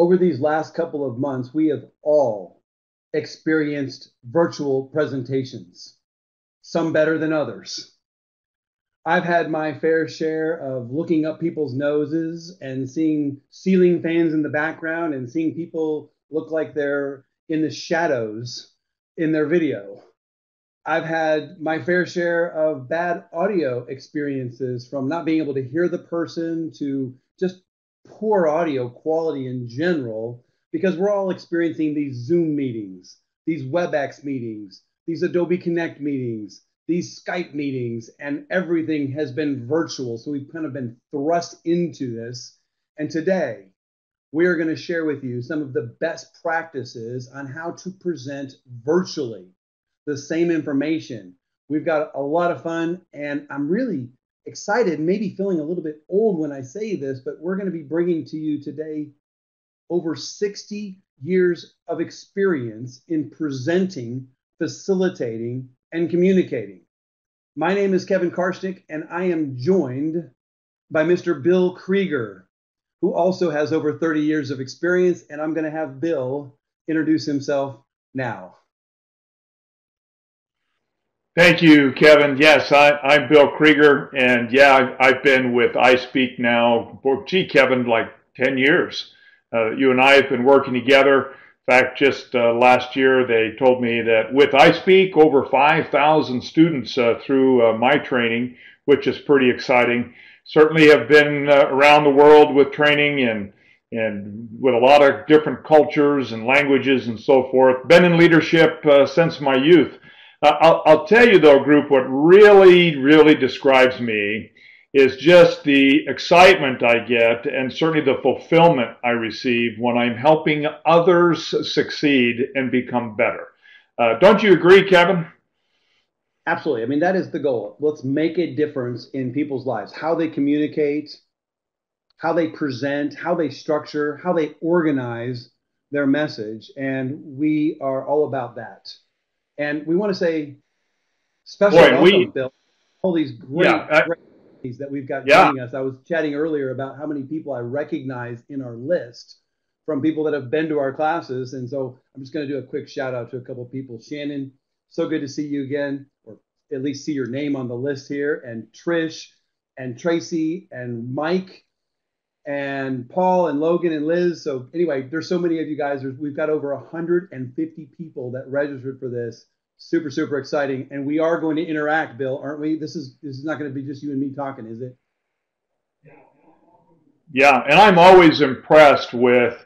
over these last couple of months, we have all experienced virtual presentations, some better than others. I've had my fair share of looking up people's noses and seeing ceiling fans in the background and seeing people look like they're in the shadows in their video. I've had my fair share of bad audio experiences from not being able to hear the person to poor audio quality in general because we're all experiencing these Zoom meetings, these WebEx meetings, these Adobe Connect meetings, these Skype meetings, and everything has been virtual. So we've kind of been thrust into this. And today, we are going to share with you some of the best practices on how to present virtually the same information. We've got a lot of fun, and I'm really excited, maybe feeling a little bit old when I say this, but we're going to be bringing to you today over 60 years of experience in presenting, facilitating, and communicating. My name is Kevin Karschnik, and I am joined by Mr. Bill Kreiger, who also has over 30 years of experience, and I'm going to have Bill introduce himself now. Thank you, Kevin. Yes, I, am Bill Kreiger, and yeah, I've, been with iSpeak now, gee, Kevin, like 10 years. Uh, you and I have been working together. In fact, just uh, last year, they told me that with iSpeak, over 5,000 students uh, through uh, my training, which is pretty exciting. Certainly have been uh, around the world with training and and with a lot of different cultures and languages and so forth. Been in leadership uh, since my youth. I'll, I'll tell you though, group, what really, really describes me is just the excitement I get and certainly the fulfillment I receive when I'm helping others succeed and become better. Uh, don't you agree, Kevin? Absolutely. I mean, that is the goal. Let's make a difference in people's lives, how they communicate, how they present, how they structure, how they organize their message. And we are all about that. And we want to say special Boy, welcome, we, Bill. All these great, yeah, I, great that we've got yeah. joining us. I was chatting earlier about how many people I recognize in our list from people that have been to our classes. And so I'm just going to do a quick shout out to a couple of people. Shannon, so good to see you again, or at least see your name on the list here. And Trish and Tracy and Mike and Paul and Logan and Liz. So anyway, there's so many of you guys. There's, we've got over 150 people that registered for this. Super, super exciting. And we are going to interact, Bill, aren't we? This is this is not going to be just you and me talking, is it? Yeah, and I'm always impressed with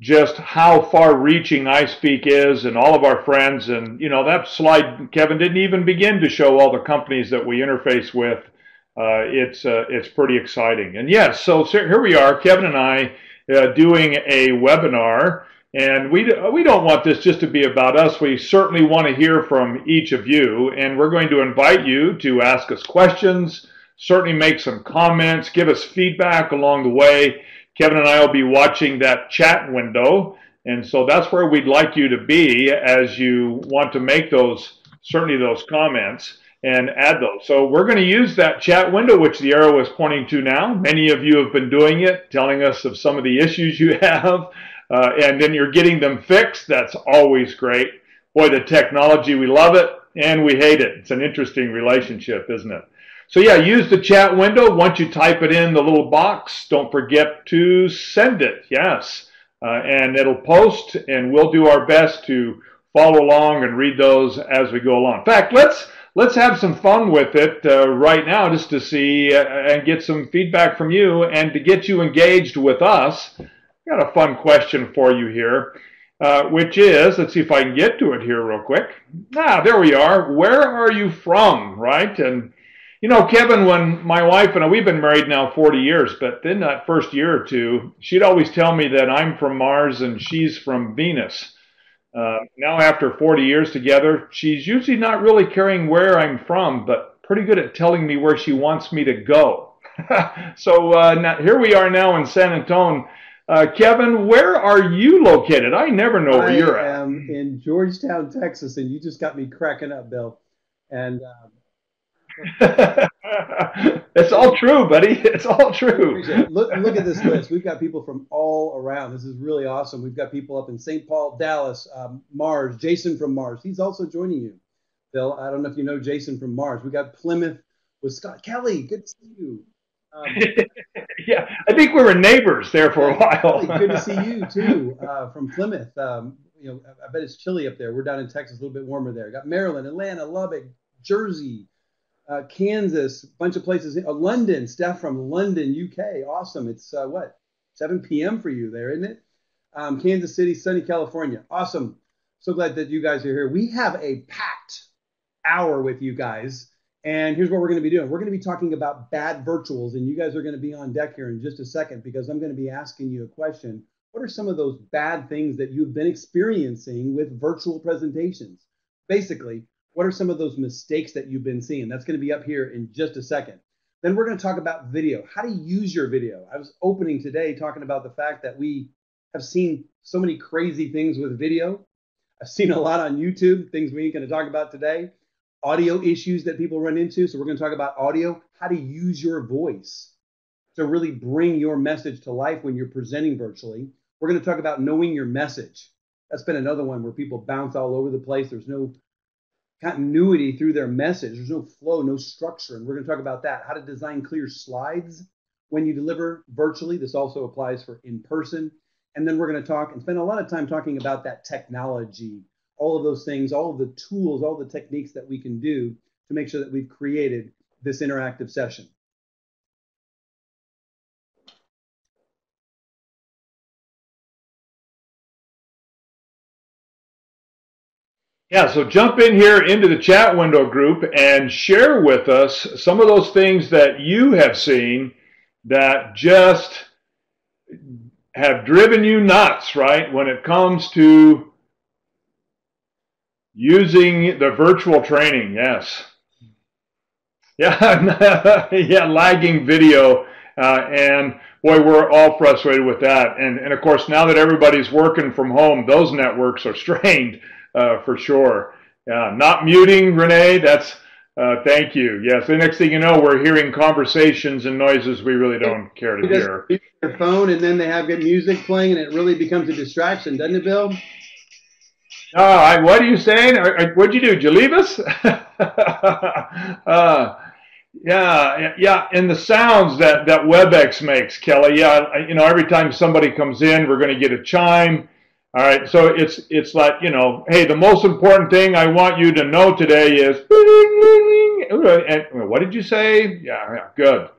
just how far-reaching iSpeak is, and all of our friends. And you know that slide, Kevin didn't even begin to show all the companies that we interface with. Uh, it's uh, it's pretty exciting. And yes, so, here we are, Kevin and I, uh, doing a webinar and we, we don't want this just to be about us. We certainly want to hear from each of you. And we're going to invite you to ask us questions, certainly make some comments, give us feedback along the way. Kevin and I will be watching that chat window. And so that's where we'd like you to be as you want to make those, certainly those comments and add those. So we're going to use that chat window, which the arrow is pointing to now. Many of you have been doing it, telling us of some of the issues you have uh, and then you're getting them fixed. That's always great. Boy, the technology, we love it and we hate it. It's an interesting relationship, isn't it? So yeah, use the chat window. Once you type it in the little box, don't forget to send it. Yes. Uh, and it'll post and we'll do our best to follow along and read those as we go along. In fact, let's let's have some fun with it uh, right now just to see uh, and get some feedback from you and to get you engaged with us got a fun question for you here, uh, which is, let's see if I can get to it here real quick. Ah, there we are. Where are you from, right? And, you know, Kevin, when my wife and I, we've been married now 40 years, but in that first year or two, she'd always tell me that I'm from Mars and she's from Venus. Uh, now, after 40 years together, she's usually not really caring where I'm from, but pretty good at telling me where she wants me to go. so uh, now, here we are now in San Antonio uh, Kevin, where are you located? I never know where I you're at. I am in Georgetown, Texas, and you just got me cracking up, Bill. And um, it's all true, buddy. It's all true. Look, look at this list. We've got people from all around. This is really awesome. We've got people up in St. Paul, Dallas, um, Mars, Jason from Mars. He's also joining you. Bill, I don't know if you know Jason from Mars. We got Plymouth with Scott Kelly. Good to see you. Um, yeah, I think we were neighbors there for a while. Kelly, good to see you too uh, from Plymouth. Um, you know, I bet it's chilly up there. We're down in Texas, a little bit warmer there. Got Maryland, Atlanta, Lubbock, Jersey, uh, Kansas, a bunch of places. Uh, London, Steph from London, UK. Awesome. It's uh, what 7 p.m. for you there, isn't it? Um, Kansas City, sunny California. Awesome. So glad that you guys are here. We have a packed hour with you guys. And here's what we're going to be doing. We're going to be talking about bad virtuals, and you guys are going to be on deck here in just a second because I'm going to be asking you a question. What are some of those bad things that you've been experiencing with virtual presentations? Basically, what are some of those mistakes that you've been seeing? That's going to be up here in just a second. Then we're going to talk about video, how to use your video. I was opening today talking about the fact that we have seen so many crazy things with video. I've seen a lot on YouTube, things we ain't going to talk about today, audio issues that people run into. So we're going to talk about audio, how to use your voice to really bring your message to life when you're presenting virtually. We're going to talk about knowing your message. That's been another one where people bounce all over the place. There's no continuity through their message. There's no flow, no structure. And we're going to talk about that how to design clear slides when you deliver virtually. This also applies for in person. And then we're going to talk and spend a lot of time talking about that technology, all of those things, all of the tools, all the techniques that we can do to make sure that we've created this interactive session. Yeah, so jump in here into the chat window group and share with us some of those things that you have seen that just have driven you nuts, right? When it comes to using the virtual training, yes. Yeah, yeah, lagging video. Uh, and boy, we're all frustrated with that. And, and of course, now that everybody's working from home, those networks are strained uh, for sure. Yeah, not muting, Renee. That's uh, thank you. Yes. The next thing you know, we're hearing conversations and noises we really don't care to hear. Their phone, and then they have good music playing, and it really becomes a distraction, doesn't it, Bill? No, I, what are you saying? What'd you do? Did you leave us? uh, yeah, yeah, and the sounds that that WebEx makes, Kelly. Yeah, you know, every time somebody comes in, we're going to get a chime. All right, so it's it's like you know, hey, the most important thing I want you to know today is, and what did you say? Yeah, yeah, good.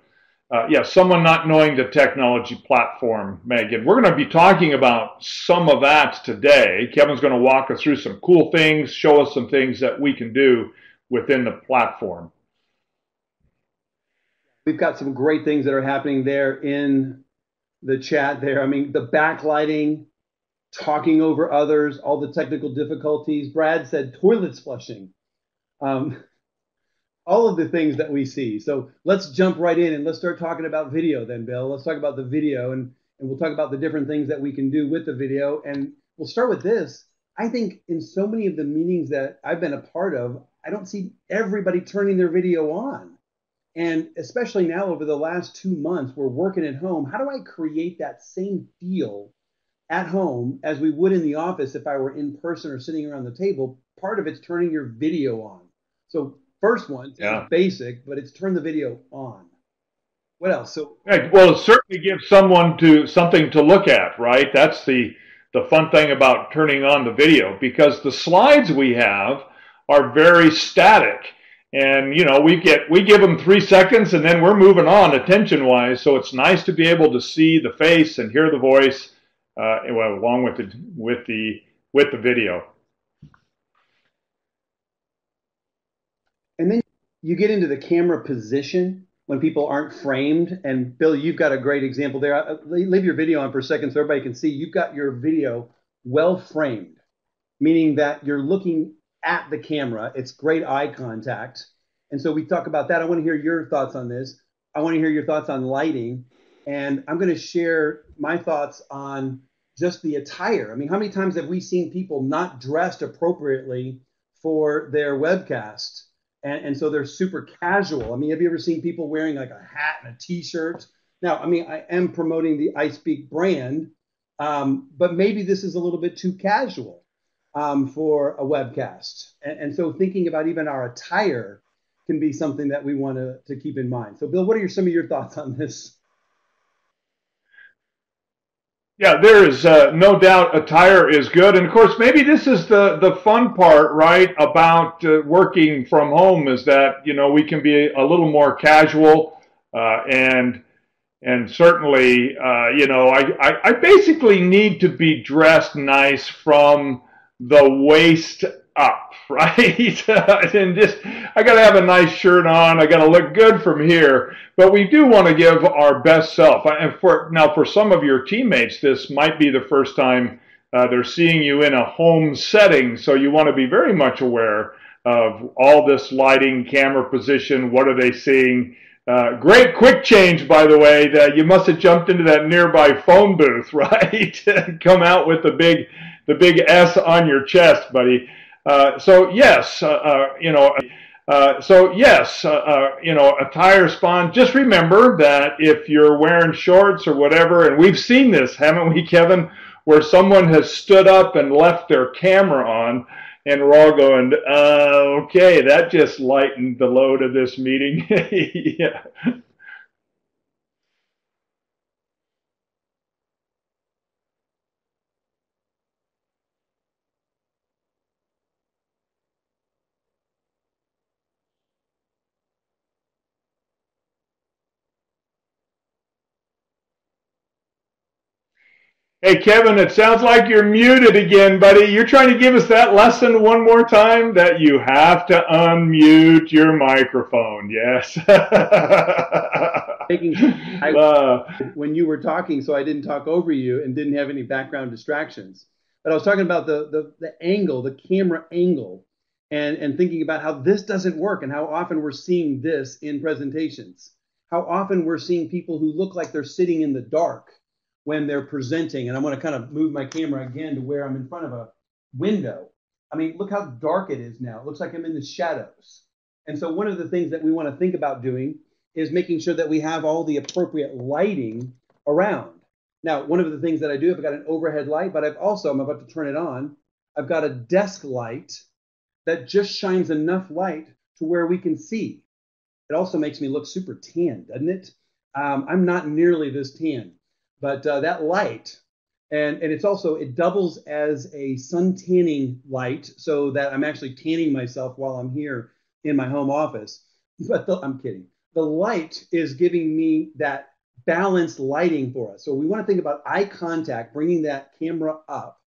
Uh, yeah, someone not knowing the technology platform, Megan. We're going to be talking about some of that today. Kevin's going to walk us through some cool things, show us some things that we can do within the platform. We've got some great things that are happening there in the chat there. I mean, the backlighting, talking over others, all the technical difficulties. Brad said toilets flushing. Um, all of the things that we see. So let's jump right in and let's start talking about video then, Bill. Let's talk about the video and, and we'll talk about the different things that we can do with the video. And we'll start with this. I think in so many of the meetings that I've been a part of, I don't see everybody turning their video on. And especially now over the last two months, we're working at home. How do I create that same feel at home as we would in the office if I were in person or sitting around the table. Part of it's turning your video on. So first one, yeah. basic, but it's turn the video on. What else? So well, it certainly gives someone to something to look at, right? That's the the fun thing about turning on the video because the slides we have are very static and you know we get we give them three seconds and then we're moving on attention wise so it's nice to be able to see the face and hear the voice uh, well, along with the with the with the video. And then you get into the camera position when people aren't framed. And Bill, you've got a great example there. Uh, leave your video on for a second so everybody can see. You've got your video well framed, meaning that you're looking at the camera. It's great eye contact. And so we talk about that. I want to hear your thoughts on this. I want to hear your thoughts on lighting and I'm going to share my thoughts on just the attire. I mean, how many times have we seen people not dressed appropriately for their webcast? And, and so they're super casual. I mean, have you ever seen people wearing like a hat and a t-shirt? Now, I mean, I am promoting the iSpeak brand, um, but maybe this is a little bit too casual um, for a webcast. And, and, so thinking about even our attire can be something that we want to, to keep in mind. So, Bill, what are your, some of your thoughts on this? Yeah, there is uh, no doubt attire is good. And of course, maybe this is the, the fun part, right, about uh, working from home is that, you know, we can be a little more casual uh, and and certainly, uh, you know, I, I, I basically need to be dressed nice from the waist up, right? and just, I got to have a nice shirt on. I got to look good from here. But we do want to give our best self. And for now, for some of your teammates, this might be the first time uh, they're seeing you in a home setting. So you want to be very much aware of all this lighting, camera position. What are they seeing? Uh, great quick change, by the way. That you must have jumped into that nearby phone booth, right? Come out with the big, the big S on your chest, buddy. Uh, so yes, uh, uh you know. So yes, you know, a tire spawn. Just remember that if you're wearing shorts or whatever, and we've seen this, haven't we, Kevin, where someone has stood up and left their camera on and we're all going, uh, okay, that just lightened the load of this meeting. yeah. Hey, Kevin, it sounds like you're muted again, buddy. You're trying to give us that lesson one more time that you have to unmute your microphone. Yes. I, uh, when you were talking, so I didn't talk over you and didn't have any background distractions. But I was talking about the, the, the angle, the camera angle, and, and thinking about how this doesn't work and how often we're seeing this in presentations. How often we're seeing people who look like they're sitting in the dark when they're presenting. And I'm going to kind of move my camera again to where I'm in front of a window. I mean, look how dark it is now. It looks like I'm in the shadows. And so one of the things that we want to think about doing is making sure that we have all the appropriate lighting around. Now, one of the things that I do, I've got an overhead light, but I've also, I'm about to turn it on, I've got a desk light that just shines enough light to where we can see. It also makes me look super tan, doesn't it? Um, I'm not nearly this tan. But uh, that light, and, and it's also, it doubles as a sun tanning light so that I'm actually tanning myself while I'm here in my home office. But the, I'm kidding. The light is giving me that balanced lighting for us. So we want to think about eye contact, bringing that camera up,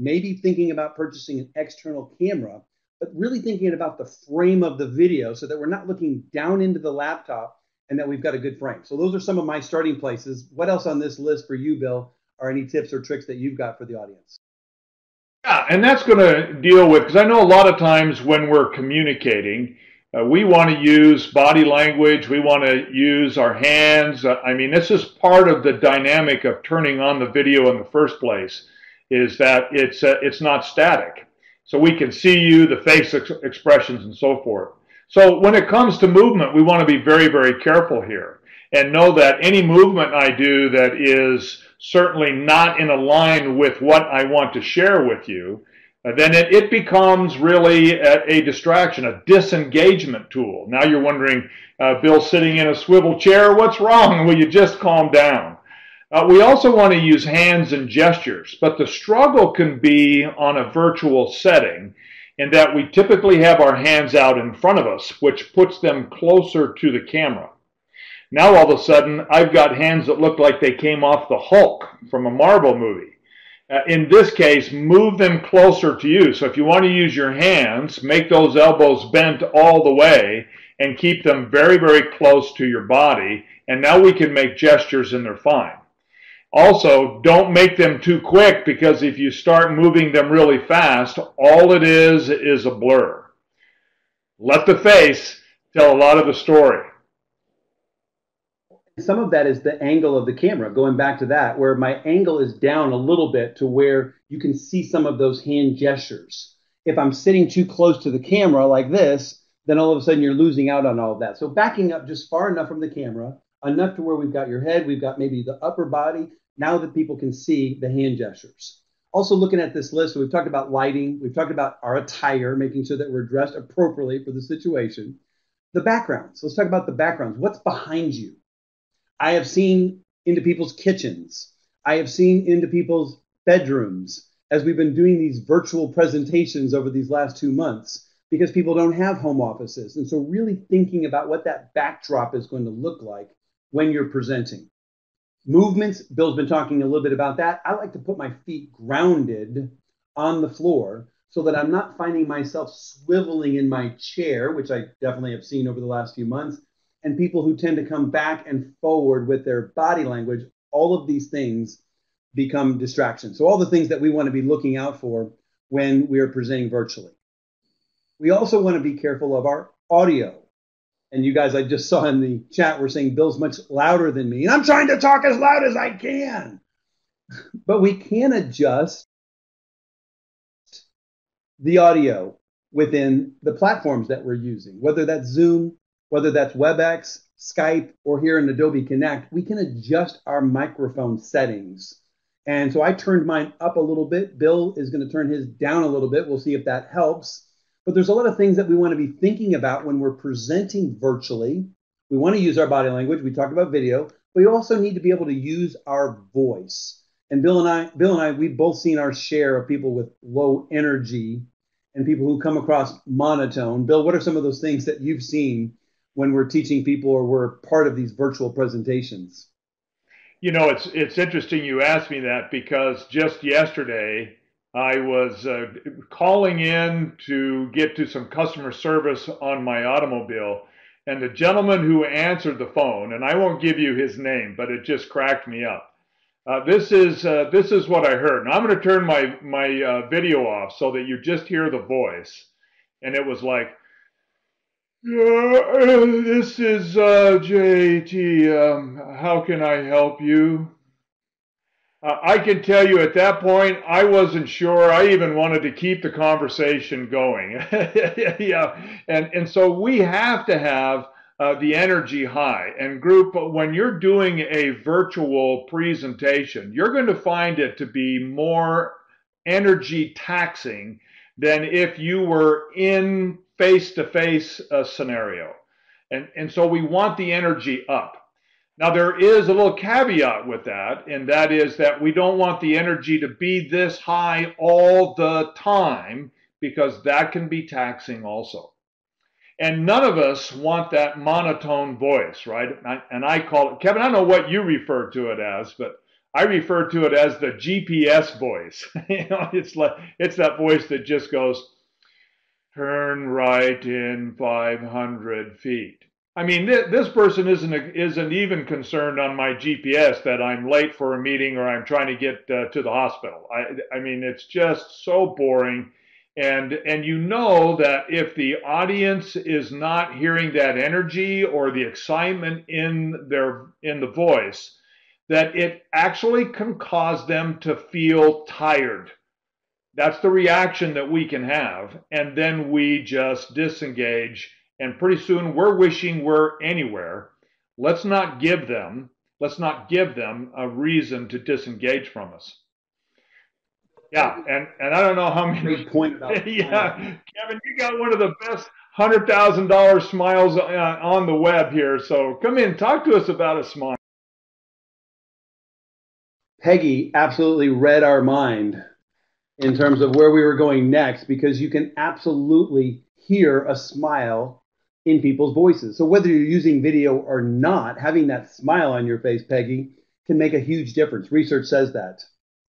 maybe thinking about purchasing an external camera, but really thinking about the frame of the video so that we're not looking down into the laptop and that we've got a good frame. So those are some of my starting places. What else on this list for you, Bill, are any tips or tricks that you've got for the audience? Yeah, and that's going to deal with, because I know a lot of times when we're communicating, uh, we want to use body language, we want to use our hands. Uh, I mean, this is part of the dynamic of turning on the video in the first place, is that it's, uh, it's not static. So we can see you, the face ex expressions, and so forth. So when it comes to movement, we want to be very, very careful here and know that any movement I do that is certainly not in line with what I want to share with you, then it, it becomes really a, a, distraction, a disengagement tool. Now you're wondering, uh, Bill sitting in a swivel chair, what's wrong? Will you just calm down? Uh, we also want to use hands and gestures, but the struggle can be on a virtual setting in that we typically have our hands out in front of us, which puts them closer to the camera. Now all of a sudden, I've got hands that look like they came off the Hulk from a Marvel movie. Uh, in this case, move them closer to you. So if you want to use your hands, make those elbows bent all the way and keep them very, very close to your body. And now we can make gestures and they're fine. Also, don't make them too quick because if you start moving them really fast, all it is is a blur. Let the face tell a lot of the story. Some of that is the angle of the camera, going back to that, where my angle is down a little bit to where you can see some of those hand gestures. If I'm sitting too close to the camera like this, then all of a sudden you're losing out on all of that. So backing up just far enough from the camera, enough to where we've got your head, we've got maybe the upper body, now that people can see the hand gestures. Also looking at this list, we've talked about lighting, we've talked about our attire, making sure that we're dressed appropriately for the situation. The backgrounds. Let's talk about the backgrounds. What's behind you? I have seen into people's kitchens. I have seen into people's bedrooms as we've been doing these virtual presentations over these last two months because people don't have home offices. And so, really thinking about what that backdrop is going to look like when you're presenting. Movements, Bill's been talking a little bit about that. I like to put my feet grounded on the floor so that I'm not finding myself swiveling in my chair, which I definitely have seen over the last few months, and people who tend to come back and forward with their body language. All of these things become distractions. So, all the things that we want to be looking out for when we are presenting virtually. We also want to be careful of our audio. And you guys, I just saw in the chat, were saying Bill's much louder than me, and I'm trying to talk as loud as I can. But we can adjust the audio within the platforms that we're using, whether that's Zoom, whether that's WebEx, Skype, or here in Adobe Connect, we can adjust our microphone settings. And so I turned mine up a little bit. Bill is going to turn his down a little bit. We'll see if that helps. But there's a lot of things that we want to be thinking about when we're presenting virtually. We want to use our body language. We talked about video, but we also need to be able to use our voice. And Bill and I, Bill and I, we've both seen our share of people with low energy and people who come across monotone. Bill, what are some of those things that you've seen when we're teaching people or we're part of these virtual presentations? You know, it's it's interesting you asked me that because just yesterday I was uh, calling in to get to some customer service on my automobile, and the gentleman who answered the phone, and I won't give you his name, but it just cracked me up. Uh, this is uh, this is what I heard. Now I'm going to turn my my uh, video off so that you just hear the voice, and it was like, "This is uh, JT. Um, how can I help you?" Uh, I can tell you at that point, I wasn't sure. I even wanted to keep the conversation going. yeah, and and so we have to have uh, the energy high. And group, when you're doing a virtual presentation, you're going to find it to be more energy taxing than if you were in face-to-face uh, scenario. And and so we want the energy up. Now, there is a little caveat with that, and that is that we don't want the energy to be this high all the time because that can be taxing also. And none of us want that monotone voice, right? And I call it, Kevin, I don't know what you refer to it as, but I refer to it as the GPS voice. you know, it's like it's that voice that just goes, turn right in 500 feet. I mean, th- this person isn't isn't even concerned on my GPS that I'm late for a meeting or I'm trying to get uh, to the hospital. I, I mean, it's just so boring, and and you know that if the audience is not hearing that energy or the excitement in their in the voice, that it actually can cause them to feel tired. That's the reaction that we can have, and then we just disengage and pretty soon we're wishing we're anywhere. Let's not give them, let's not give them a reason to disengage from us. Yeah, and, and I don't know how many. Great point about yeah, Kevin, you got one of the best hundred thousand dollar smiles uh, on the web here. So come in, talk to us about a smile. Peggy absolutely read our mind in terms of where we were going next because you can absolutely hear a smile in people's voices. So whether you're using video or not, having that smile on your face, Peggy, can make a huge difference. Research says that.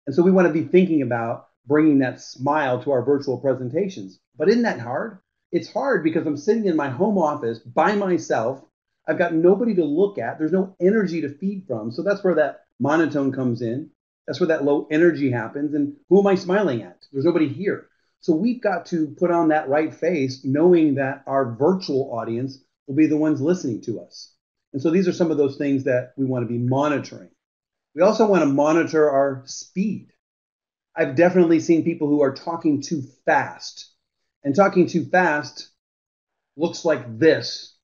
And so we want to be thinking about bringing that smile to our virtual presentations. But isn't that hard? It's hard because I'm sitting in my home office by myself. I've got nobody to look at. There's no energy to feed from. So that's where that monotone comes in. That's where that low energy happens. And who am I smiling at? There's nobody here. So we've got to put on that right face, knowing that our virtual audience will be the ones listening to us. And so these are some of those things that we want to be monitoring. We also want to monitor our speed. I've definitely seen people who are talking too fast. And talking too fast looks like this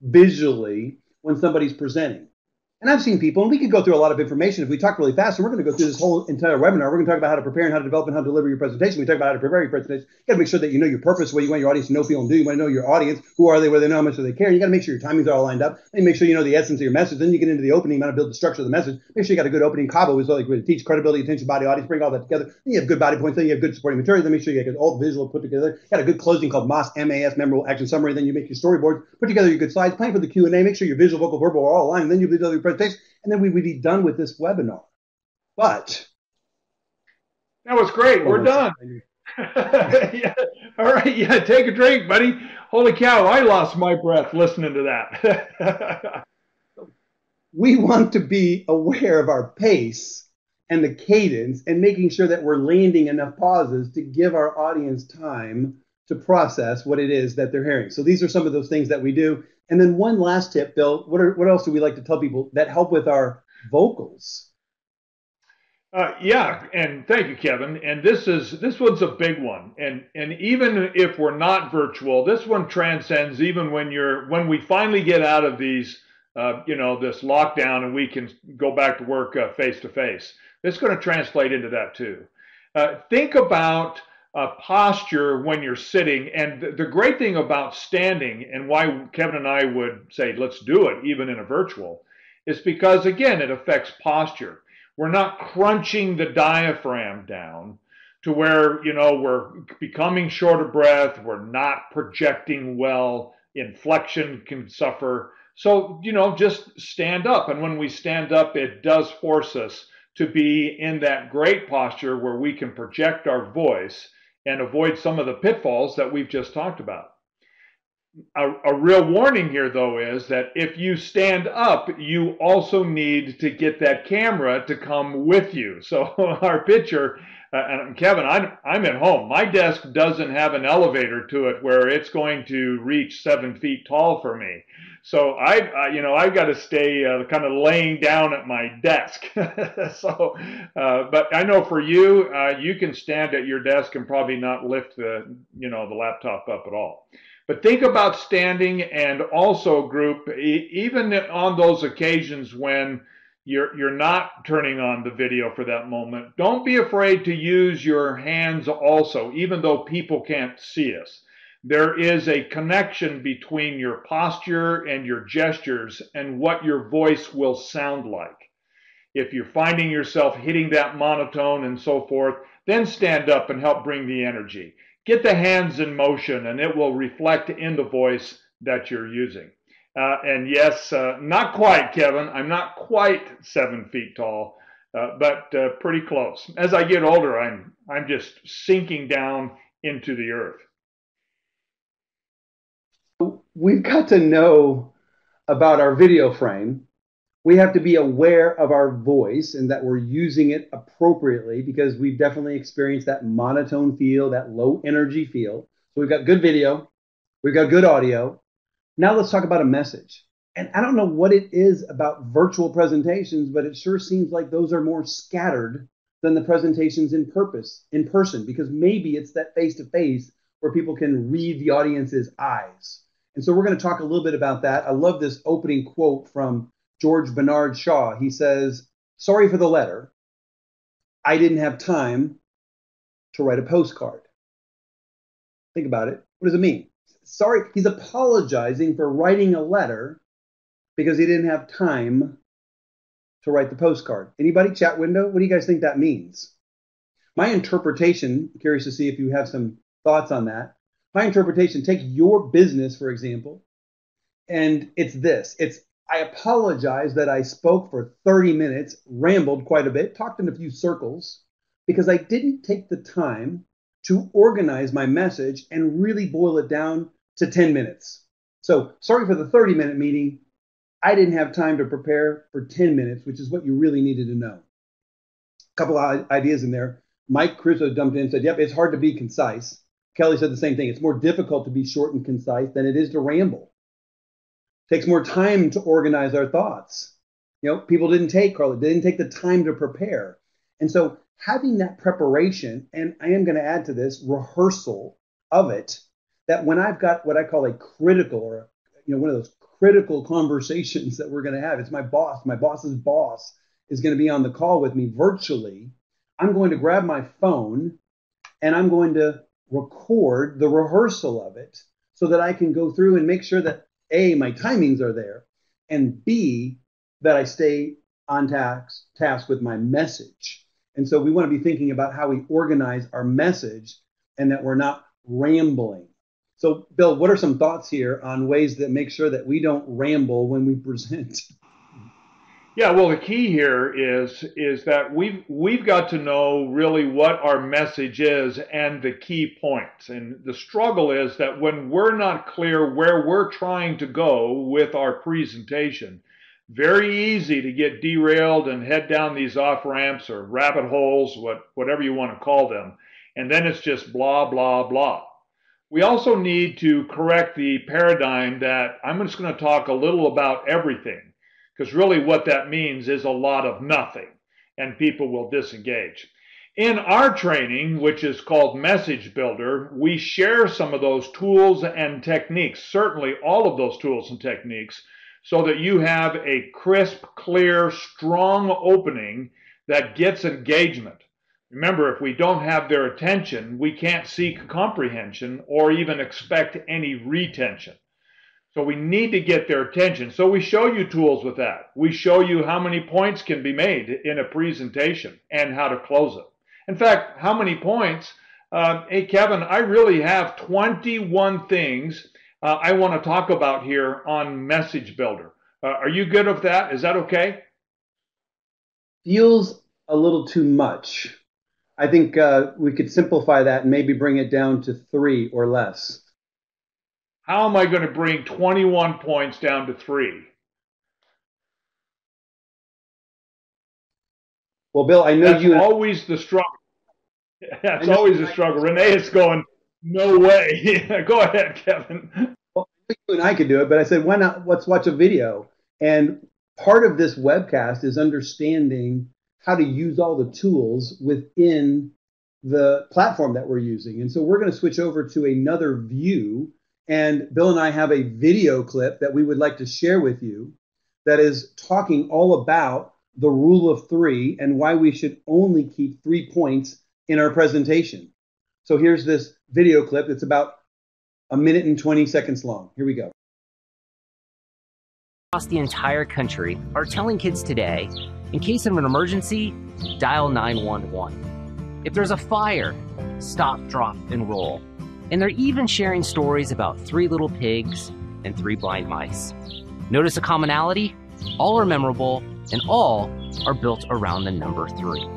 visually when somebody's presenting. And I've seen people, and we could go through a lot of information if we talk really fast. And we're going to go through this whole entire webinar. We're going to talk about how to prepare and how to develop and how to deliver your presentation. We talk about how to prepare your presentation. You got to make sure that you know your purpose, what you want your audience to know, feel, and do. You want to know your audience, who are they, where they know how much do they care. And you got to make sure your timings are all lined up. And make sure you know the essence of your message. Then you get into the opening, you want to build the structure of the message. Make sure you got a good opening combo is like to teach credibility, attention, body, audience, bring all that together. Then you have good body points. Then you have good supporting material. Then make sure you get all visual put together. You got a good closing called MAS, M-A-S, memorable action summary. Then you make your storyboard, put together your good slides, plan for the Q&A, make sure your visual, vocal, verbal are all aligned. And then you build your presentation and then we would be done with this webinar. But that was great. We're done. yeah. All right. Yeah. Take a drink, buddy. Holy cow. I lost my breath listening to that. we want to be aware of our pace and the cadence and making sure that we're landing enough pauses to give our audience time to process what it is that they're hearing. So these are some of those things that we do. And then one last tip, Bill. What are what else do we like to tell people that help with our vocals? Uh, yeah, and thank you, Kevin. And this is this one's a big one. And and even if we're not virtual, this one transcends even when you're when we finally get out of these, uh, you know, this lockdown and we can go back to work face to face. It's going to translate into that too. Uh, think about uh, posture when you're sitting. And the, the great thing about standing and why Kevin and I would say, let's do it, even in a virtual, is because, again, it affects posture. We're not crunching the diaphragm down to where, you know, we're becoming short of breath, we're not projecting well, inflection can suffer. So, you know, just stand up. And when we stand up, it does force us to be in that great posture where we can project our voice and avoid some of the pitfalls that we've just talked about. A, a, real warning here, though, is that if you stand up, you also need to get that camera to come with you. So our picture, uh, and Kevin, I'm, I'm at home. My desk doesn't have an elevator to it where it's going to reach seven feet tall for me. So I, you know, I've got to stay uh, kind of laying down at my desk. so, uh, but I know for you, uh, you can stand at your desk and probably not lift the, you know, the laptop up at all. But think about standing and also group, even on those occasions when you're you're not turning on the video for that moment. Don't be afraid to use your hands also, even though people can't see us there is a connection between your posture and your gestures and what your voice will sound like. If you're finding yourself hitting that monotone and so forth, then stand up and help bring the energy. Get the hands in motion and it will reflect in the voice that you're using. Uh, and yes, uh, not quite, Kevin. I'm not quite seven feet tall, uh, but uh, pretty close. As I get older, I'm I'm just sinking down into the earth we've got to know about our video frame. We have to be aware of our voice and that we're using it appropriately because we've definitely experienced that monotone feel, that low energy feel. So we've got good video, we've got good audio. Now let's talk about a message. And I don't know what it is about virtual presentations, but it sure seems like those are more scattered than the presentations in purpose in person because maybe it's that face to face where people can read the audience's eyes. And so we're going to talk a little bit about that. I love this opening quote from George Bernard Shaw. He says, Sorry for the letter. I didn't have time to write a postcard. Think about it. What does it mean? Sorry, he's apologizing for writing a letter because he didn't have time to write the postcard. Anybody chat window? What do you guys think that means? My interpretation, curious to see if you have some thoughts on that, my interpretation, take your business, for example, and it's this it's I apologize that I spoke for 30 minutes, rambled quite a bit, talked in a few circles, because I didn't take the time to organize my message and really boil it down to 10 minutes. So, sorry for the 30 minute meeting. I didn't have time to prepare for 10 minutes, which is what you really needed to know. A couple of ideas in there. Mike Crusoe dumped in and said, Yep, it's hard to be concise. Kelly said the same thing. It's more difficult to be short and concise than it is to ramble. Takes more time to organize our thoughts. You know, people didn't take, Carla, didn't take the time to prepare. And so having that preparation, and I am going to add to this rehearsal of it, that when I've got what I call a critical or you know one of those critical conversations that we're going to have, it's my boss, my boss's boss is going to be on the call with me virtually. I'm going to grab my phone and I'm going to record the rehearsal of it so that I can go through and make sure that A, my timings are there, and B, that I stay on task, task with my message. And so we want to be thinking about how we organize our message and that we're not rambling. So, Bill, what are some thoughts here on ways that make sure that we don't ramble when we present? Yeah, well, the key here is is that we've we've got to know really what our message is and the key points. And the struggle is that when we're not clear where we're trying to go with our presentation, very easy to get derailed and head down these off ramps or rabbit holes, what whatever you want to call them, and then it's just blah blah blah. We also need to correct the paradigm that I'm just going to talk a little about everything because really what that means is a lot of nothing and people will disengage. In our training, which is called Message Builder, we share some of those tools and techniques, certainly all of those tools and techniques, so that you have a crisp, clear, strong opening that gets engagement. Remember, if we don't have their attention, we can't seek comprehension or even expect any retention. So we need to get their attention. So we show you tools with that. We show you how many points can be made in a presentation and how to close it. In fact, how many points? Uh, hey, Kevin, I really have 21 things uh, I want to talk about here on Message Builder. Uh, are you good with that? Is that okay? Feels a little too much. I think uh, we could simplify that and maybe bring it down to three or less. How am I going to bring 21 points down to three? Well, Bill, I know That's you. always the struggle. That's always a struggle. Renee is going, no way. Go ahead, Kevin. Well, you and I could do it, but I said, why not? Let's watch a video. And part of this webcast is understanding how to use all the tools within the platform that we're using. And so we're going to switch over to another view and Bill and I have a video clip that we would like to share with you that is talking all about the rule of three and why we should only keep three points in our presentation. So here's this video clip. It's about a minute and 20 seconds long. Here we go. Across the entire country are telling kids today, in case of an emergency, dial 911. If there's a fire, stop, drop, and roll. And they're even sharing stories about three little pigs and three blind mice. Notice a commonality? All are memorable, and all are built around the number three.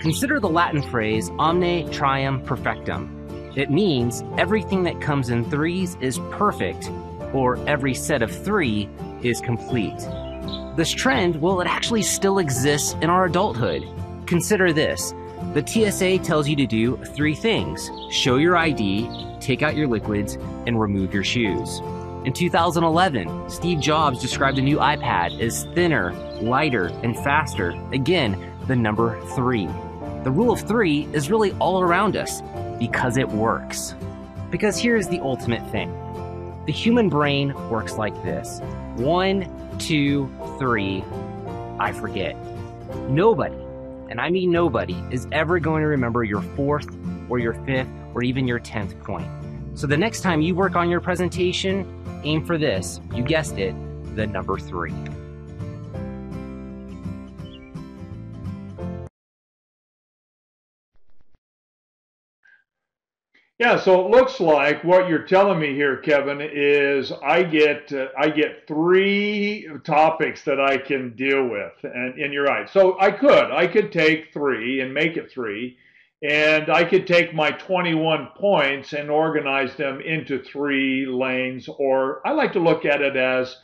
Consider the Latin phrase omne trium perfectum. It means everything that comes in threes is perfect, or every set of three is complete. This trend, well, it actually still exists in our adulthood. Consider this the TSA tells you to do three things show your ID, take out your liquids, and remove your shoes. In 2011, Steve Jobs described the new iPad as thinner, lighter, and faster. Again, the number three. The rule of three is really all around us because it works. Because here's the ultimate thing the human brain works like this one, two, three, I forget. Nobody and I mean nobody, is ever going to remember your fourth or your fifth or even your tenth point. So the next time you work on your presentation, aim for this. You guessed it, the number three. Yeah, so it looks like what you're telling me here, Kevin, is I get uh, I get three topics that I can deal with, and, and you're right. So I could I could take three and make it three, and I could take my 21 points and organize them into three lanes, or I like to look at it as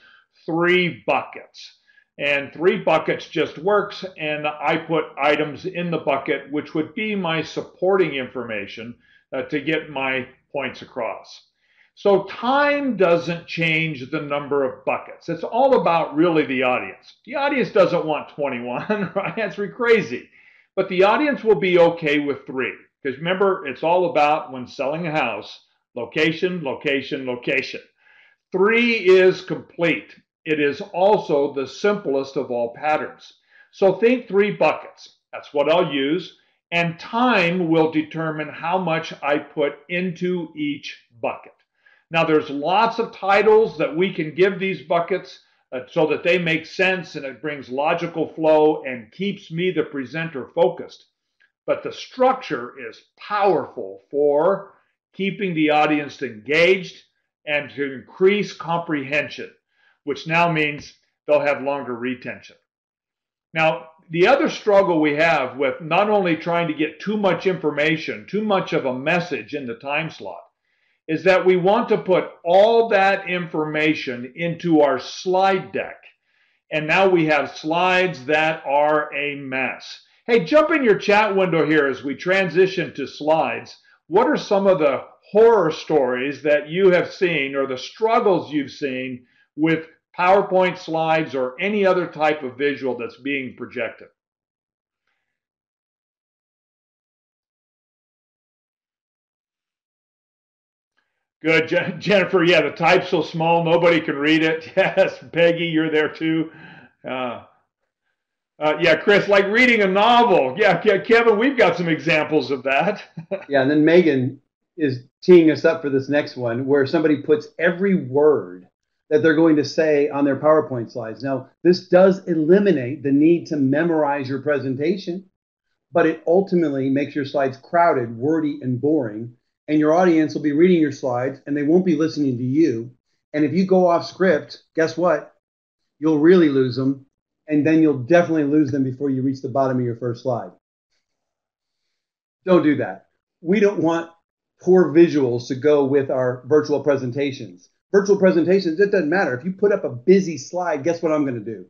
three buckets. And three buckets just works, and I put items in the bucket, which would be my supporting information uh, to get my points across. So time doesn't change the number of buckets. It's all about really the audience. The audience doesn't want 21, right? That's crazy. But the audience will be okay with three. Because remember, it's all about when selling a house, Location, location, location. Three is complete. It is also the simplest of all patterns. So think three buckets. That's what I'll use. And time will determine how much I put into each bucket. Now, there's lots of titles that we can give these buckets uh, so that they make sense and it brings logical flow and keeps me, the presenter, focused. But the structure is powerful for keeping the audience engaged and to increase comprehension, which now means they'll have longer retention. Now, the other struggle we have with not only trying to get too much information, too much of a message in the time slot, is that we want to put all that information into our slide deck. And now we have slides that are a mess. Hey, jump in your chat window here as we transition to slides. What are some of the horror stories that you have seen or the struggles you've seen with PowerPoint slides or any other type of visual that's being projected? Good, Je- Jennifer. Yeah, the type's so small nobody can read it. Yes, Peggy, you're there too. Uh, uh, yeah, Chris, like reading a novel. Yeah, Kevin, we've got some examples of that. yeah, and then Megan is teeing us up for this next one, where somebody puts every word that they're going to say on their PowerPoint slides. Now, this does eliminate the need to memorize your presentation, but it ultimately makes your slides crowded, wordy, and boring and your audience will be reading your slides and they won't be listening to you. And if you go off script, guess what? You'll really lose them. And then you'll definitely lose them before you reach the bottom of your first slide. Don't do that. We don't want poor visuals to go with our virtual presentations. Virtual presentations, it doesn't matter. If you put up a busy slide, guess what I'm going to do?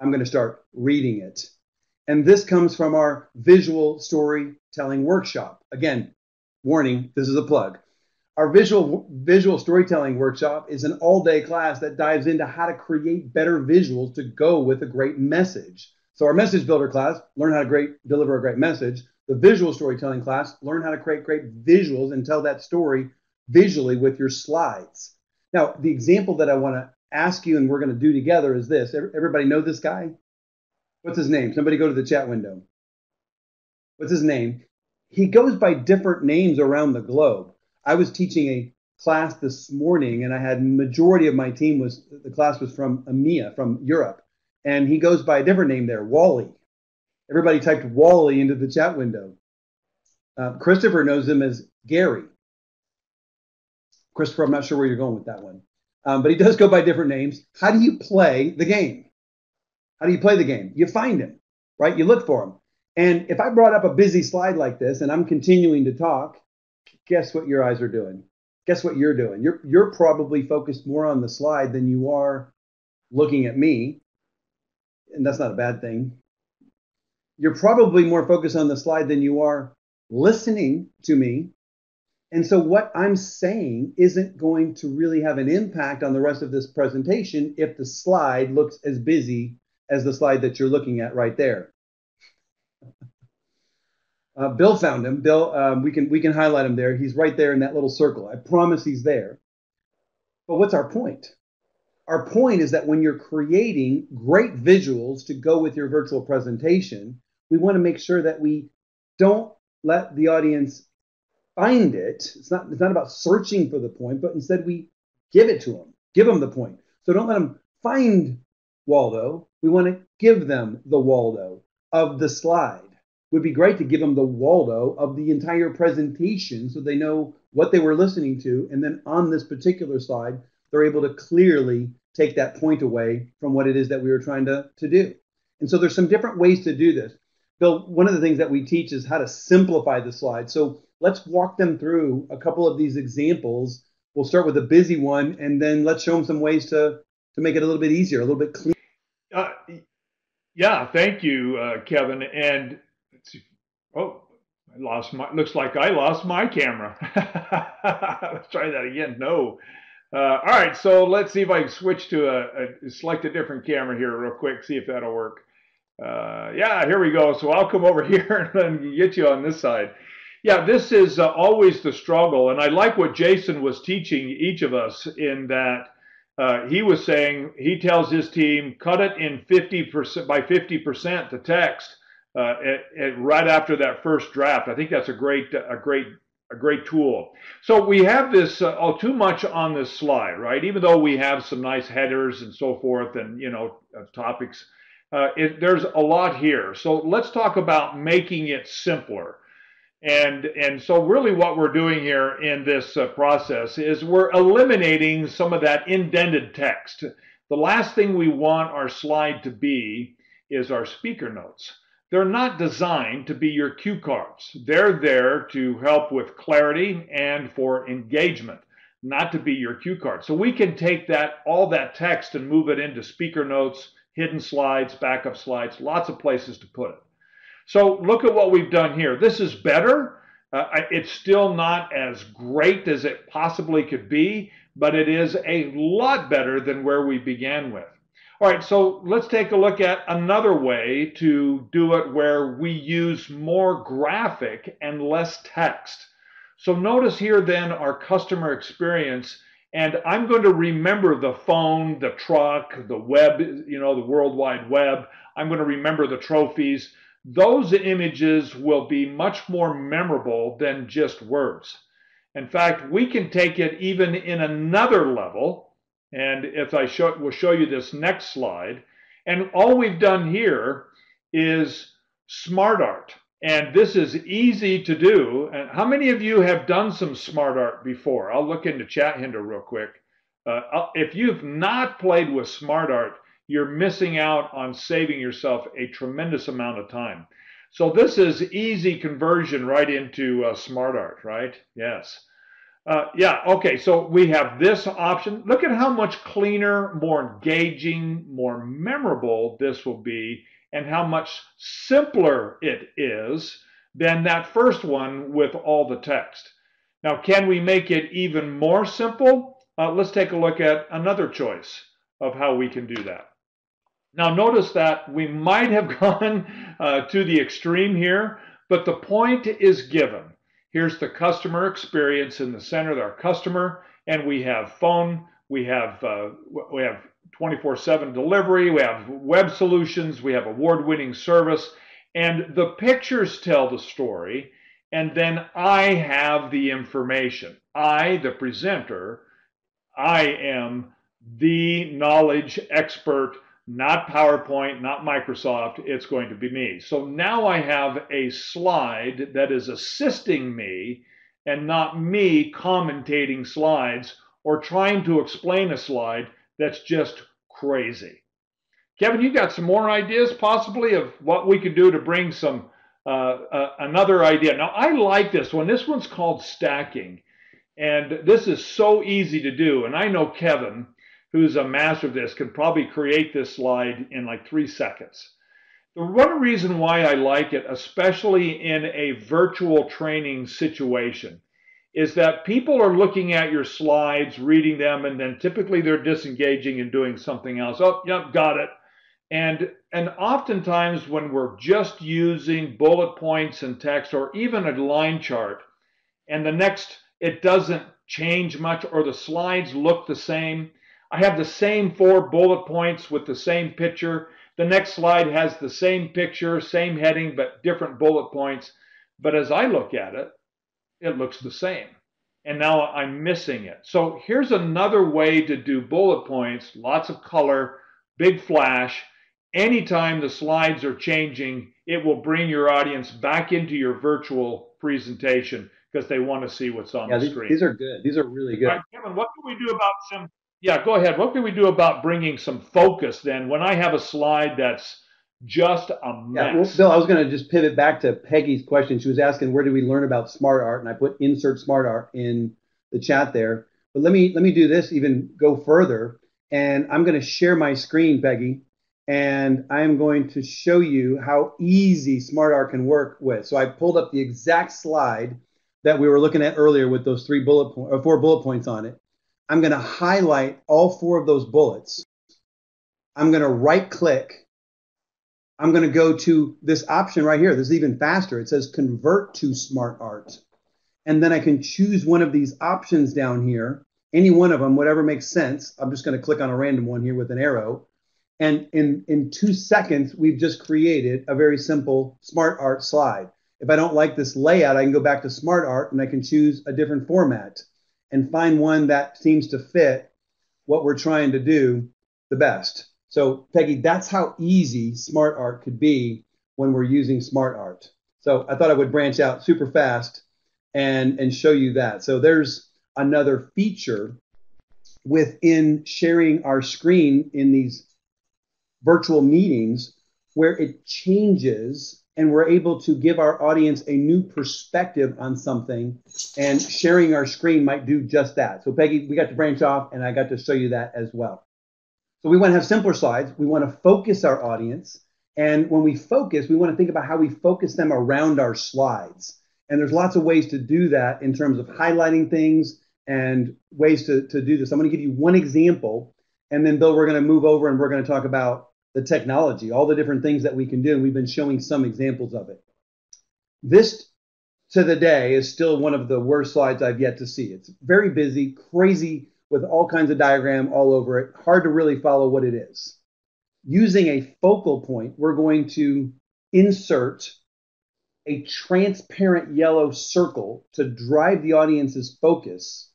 I'm going to start reading it. And this comes from our visual storytelling workshop. Again, warning, this is a plug. Our visual visual storytelling workshop is an all-day class that dives into how to create better visuals to go with a great message. So our message builder class, learn how to great deliver a great message. The visual storytelling class, learn how to create great visuals and tell that story visually with your slides. Now, the example that I want to ask you and we're going to do together is this. Everybody know this guy? What's his name? Somebody go to the chat window. What's his name? he goes by different names around the globe. I was teaching a class this morning, and I had majority of my team was the class was from EMEA, from Europe, and he goes by a different name there, Wally. Everybody typed Wally into the chat window. Uh, Christopher knows him as Gary. Christopher, I'm not sure where you're going with that one, um, but he does go by different names. How do you play the game? How do you play the game? You find him, right? You look for him. And if I brought up a busy slide like this and I'm continuing to talk, guess what your eyes are doing? Guess what you're doing? You're you're probably focused more on the slide than you are looking at me. And that's not a bad thing. You're probably more focused on the slide than you are listening to me. And so what I'm saying isn't going to really have an impact on the rest of this presentation if the slide looks as busy as the slide that you're looking at right there. Uh, Bill found him. Bill, um, we can we can highlight him there. He's right there in that little circle. I promise he's there. But what's our point? Our point is that when you're creating great visuals to go with your virtual presentation, we want to make sure that we don't let the audience find it. It's not it's not about searching for the point, but instead we give it to them. Give them the point. So don't let them find Waldo. We want to give them the Waldo of the slide would be great to give them the Waldo of the entire presentation so they know what they were listening to. And then on this particular slide, they're able to clearly take that point away from what it is that we were trying to, to do. And so there's some different ways to do this. Bill, one of the things that we teach is how to simplify the slide. So let's walk them through a couple of these examples. We'll start with a busy one, and then let's show them some ways to, to make it a little bit easier, a little bit cleaner. Uh, yeah, thank you, uh, Kevin. And Oh, I lost my, looks like I lost my camera. let's try that again. No. Uh, all right, so let's see if I can switch to a, a, select a different camera here real quick, see if that'll work. Uh, yeah, here we go. So I'll come over here and get you on this side. Yeah, this is uh, always the struggle. And I like what Jason was teaching each of us in that uh, he was saying he tells his team cut it in 50% by 50% the text uh, at, at right after that first draft. I think that's a great a great a great tool. So we have this uh, oh too much on this slide, right? Even though we have some nice headers and so forth, and you know uh, topics, uh, it, there's a lot here. So let's talk about making it simpler. And, and so really what we're doing here in this uh, process is we're eliminating some of that indented text. The last thing we want our slide to be is our speaker notes. They're not designed to be your cue cards. They're there to help with clarity and for engagement, not to be your cue card. So we can take that all that text and move it into speaker notes, hidden slides, backup slides, lots of places to put it. So look at what we've done here. This is better. Uh, it's still not as great as it possibly could be, but it is a lot better than where we began with. All right, so let's take a look at another way to do it where we use more graphic and less text. So notice here then our customer experience, and I'm going to remember the phone, the truck, the web, you know, the World Wide Web. I'm going to remember the trophies those images will be much more memorable than just words. In fact, we can take it even in another level. And if I show, will show you this next slide. And all we've done here is smart art. And this is easy to do. And how many of you have done some smart art before? I'll look into chat Chathinder real quick. Uh, if you've not played with smart art, you're missing out on saving yourself a tremendous amount of time. So this is easy conversion right into uh, smart art, right? Yes. Uh, yeah, okay, so we have this option. Look at how much cleaner, more engaging, more memorable this will be, and how much simpler it is than that first one with all the text. Now, can we make it even more simple? Uh, let's take a look at another choice of how we can do that. Now notice that we might have gone uh, to the extreme here, but the point is given. Here's the customer experience in the center our customer, and we have phone, we have uh, we have 24/7 delivery, we have web solutions, we have award-winning service, and the pictures tell the story, and then I have the information. I, the presenter, I am the knowledge expert not PowerPoint, not Microsoft, it's going to be me. So now I have a slide that is assisting me and not me commentating slides or trying to explain a slide that's just crazy. Kevin, you got some more ideas possibly of what we could do to bring some uh, uh, another idea. Now I like this one. This one's called stacking, and this is so easy to do. And I know Kevin who's a master of this, can probably create this slide in like three seconds. The one reason why I like it, especially in a virtual training situation, is that people are looking at your slides, reading them, and then typically they're disengaging and doing something else. Oh, yep, got it. And and oftentimes when we're just using bullet points and text or even a line chart, and the next it doesn't change much or the slides look the same, I have the same four bullet points with the same picture. The next slide has the same picture, same heading, but different bullet points. But as I look at it, it looks the same. And now I'm missing it. So here's another way to do bullet points, lots of color, big flash. Anytime the slides are changing, it will bring your audience back into your virtual presentation because they want to see what's on yeah, the these, screen. These are good. These are really good. Right, Kevin, what can we do about some yeah, go ahead. What can we do about bringing some focus then when I have a slide that's just a mess? Yeah, well, Bill, I was going to just pivot back to Peggy's question. She was asking where do we learn about smart art, and I put insert smart art in the chat there. But let me let me do this even go further, and I'm going to share my screen, Peggy, and I'm going to show you how easy smart art can work with. So I pulled up the exact slide that we were looking at earlier with those three bullet po- or four bullet points on it. I'm going to highlight all four of those bullets. I'm going to right click I'm going to go to this option right here. This is even faster. It says convert to smart art. And then I can choose one of these options down here, any one of them, whatever makes sense. I'm just going to click on a random one here with an arrow. And in, in two seconds, we've just created a very simple smart art slide. If I don't like this layout, I can go back to smart art and I can choose a different format and find one that seems to fit what we're trying to do the best. So Peggy, that's how easy smart art could be when we're using smart art. So I thought I would branch out super fast and, and show you that. So there's another feature within sharing our screen in these virtual meetings where it changes and we're able to give our audience a new perspective on something and sharing our screen might do just that. So peggy we got to branch off and i got to show you that as well. So we want to have simpler slides. We want to focus our audience. And when we focus we want to think about how we focus them around our slides. And there's lots of ways to do that in terms of highlighting things and ways to, to do this. I'm going to give you one example and then bill we're going to move over and we're going to talk about the technology, all the different things that we can do. And we've been showing some examples of it. This to the day is still one of the worst slides I've yet to see. It's very busy, crazy with all kinds of diagram all over it. Hard to really follow what it is. Using a focal point, we're going to insert a transparent yellow circle to drive the audience's focus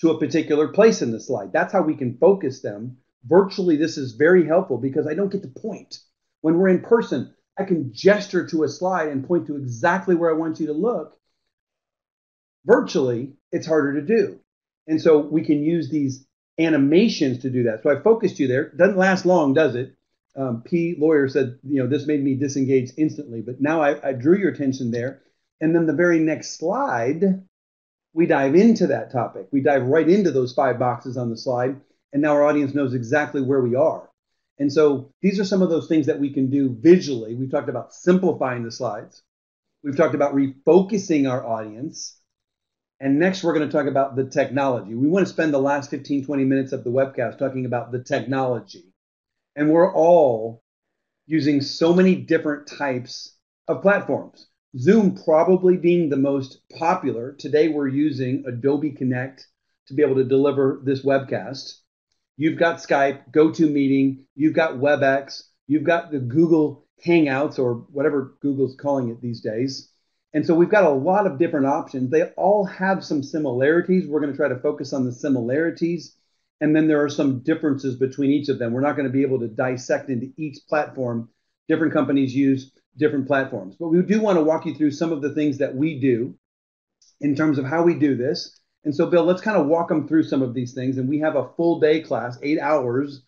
to a particular place in the slide. That's how we can focus them virtually this is very helpful because I don't get to point. When we're in person, I can gesture to a slide and point to exactly where I want you to look. Virtually, it's harder to do. And so we can use these animations to do that. So I focused you there. Doesn't last long, does it? Um, P. Lawyer said, you know, this made me disengage instantly, but now I, I drew your attention there. And then the very next slide, we dive into that topic. We dive right into those five boxes on the slide and now our audience knows exactly where we are. And so these are some of those things that we can do visually. We've talked about simplifying the slides. We've talked about refocusing our audience. And next, we're going to talk about the technology. We want to spend the last 15, 20 minutes of the webcast talking about the technology. And we're all using so many different types of platforms. Zoom probably being the most popular. Today, we're using Adobe Connect to be able to deliver this webcast. You've got Skype, GoToMeeting, you've got WebEx, you've got the Google Hangouts or whatever Google's calling it these days. And so we've got a lot of different options. They all have some similarities. We're going to try to focus on the similarities. And then there are some differences between each of them. We're not going to be able to dissect into each platform. Different companies use different platforms. But we do want to walk you through some of the things that we do in terms of how we do this and so, Bill, let's kind of walk them through some of these things. And we have a full day class, eight hours